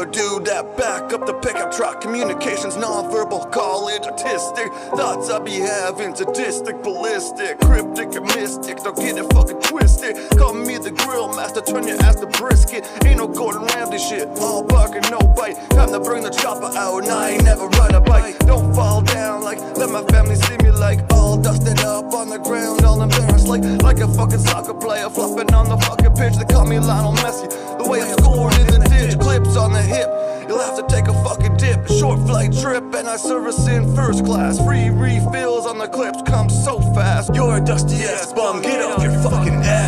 dude that back up the pickup truck. Communications non-verbal, call it artistic. Thoughts I be having, sadistic, ballistic, cryptic and mystic. Don't get it fucking twisted. Call me the grill master, turn your ass to brisket. Ain't no Gordon Ramsay shit, all bark and no bite. Time to bring the chopper out, and I ain't never ride a bike. Don't fall down like, let my family see me like all dusted up on the ground, all embarrassed like like a fucking soccer player flopping on the fucking pitch. They call me Lionel Messi. The way I'm scoring in the ditch, clips on the hip. You'll have to take a fucking dip, short flight trip, and I service in first class. Free refills on the clips come so fast. You're a dusty ass bum, get off your fucking ass.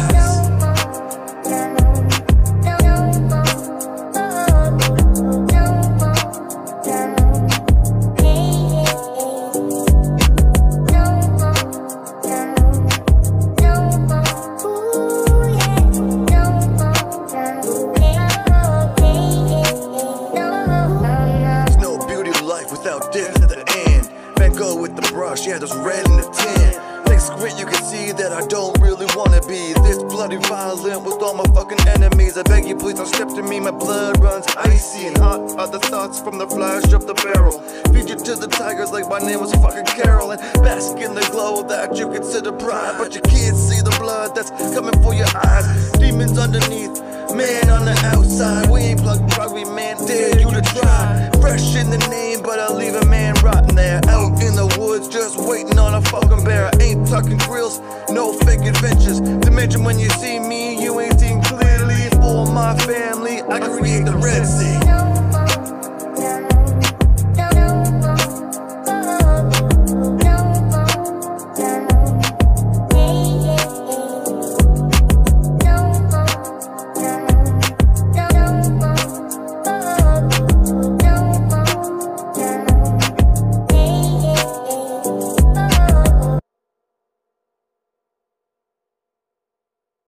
Death at the end. Van Gogh with the brush, yeah, those red in the tin. A squint, you can see that I don't really wanna be this bloody violent with all my fucking enemies. I beg you, please don't step to me. My blood runs icy and hot are the thoughts from the flash of the barrel. Feed you to the tigers like my name was fucking Carol and bask in the glow that you consider pride. But you can't see the blood that's coming for your eyes. Demons underneath. Man on the outside, When you see me, you ain't seen clearly. For my family, I create the Red Sea.